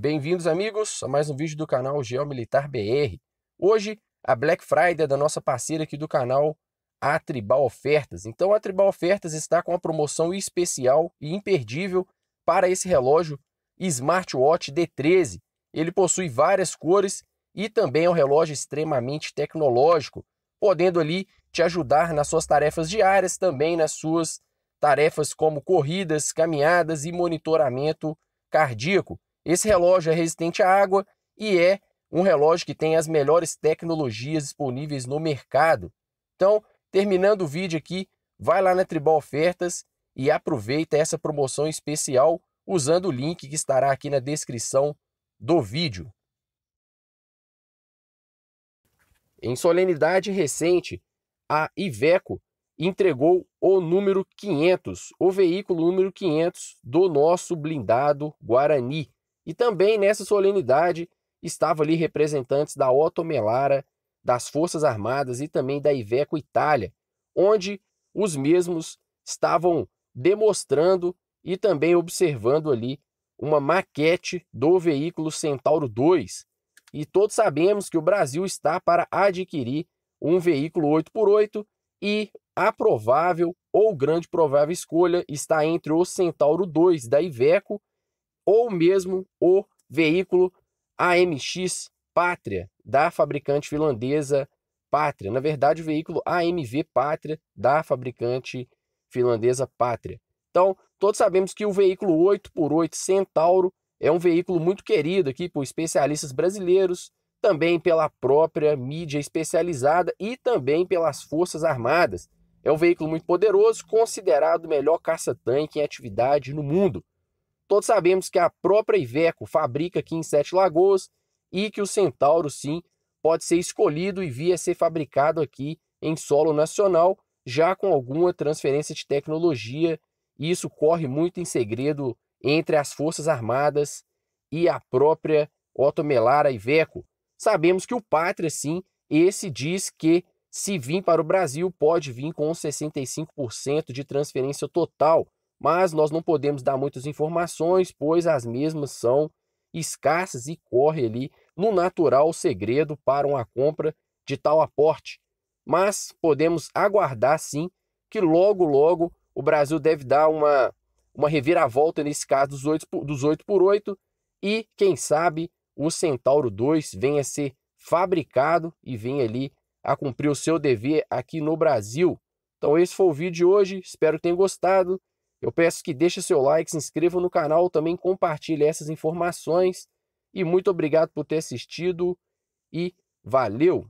Bem-vindos, amigos, a mais um vídeo do canal Geomilitar BR. Hoje, a Black Friday da nossa parceira aqui do canal, a Tribal Ofertas. Então, a Tribal Ofertas está com uma promoção especial e imperdível para esse relógio Smartwatch D13. Ele possui várias cores e também é um relógio extremamente tecnológico, podendo ali te ajudar nas suas tarefas diárias, também nas suas tarefas como corridas, caminhadas e monitoramento cardíaco. Esse relógio é resistente à água e é um relógio que tem as melhores tecnologias disponíveis no mercado. Então, terminando o vídeo aqui, vai lá na Tribal Ofertas e aproveita essa promoção especial usando o link que estará aqui na descrição do vídeo. Em solenidade recente, a Iveco entregou o número 500, o veículo número 500 do nosso blindado Guarani. E também nessa solenidade estava ali representantes da Otto Melara, das Forças Armadas e também da Iveco Itália, onde os mesmos estavam demonstrando e também observando ali uma maquete do veículo Centauro 2. E todos sabemos que o Brasil está para adquirir um veículo 8x8 e a provável ou grande provável escolha está entre o Centauro 2 da Iveco ou mesmo o veículo AMX Pátria da fabricante finlandesa Pátria. Na verdade, o veículo AMV Pátria da fabricante finlandesa Pátria. Então, todos sabemos que o veículo 8x8 Centauro é um veículo muito querido aqui por especialistas brasileiros, também pela própria mídia especializada e também pelas Forças Armadas. É um veículo muito poderoso, considerado o melhor caça-tanque em atividade no mundo. Todos sabemos que a própria Iveco fabrica aqui em Sete Lagoas e que o Centauro, sim, pode ser escolhido e vir a ser fabricado aqui em solo nacional, já com alguma transferência de tecnologia. E isso corre muito em segredo entre as Forças Armadas e a própria Otto Melara Iveco. Sabemos que o Pátria, sim, esse diz que se vir para o Brasil pode vir com 65% de transferência total mas nós não podemos dar muitas informações, pois as mesmas são escassas e corre ali no natural segredo para uma compra de tal aporte. Mas podemos aguardar sim que logo, logo o Brasil deve dar uma, uma reviravolta nesse caso dos 8, dos 8 por 8 e, quem sabe, o Centauro 2 venha a ser fabricado e venha ali a cumprir o seu dever aqui no Brasil. Então esse foi o vídeo de hoje, espero que tenham gostado. Eu peço que deixe seu like, se inscreva no canal, também compartilhe essas informações. E muito obrigado por ter assistido e valeu!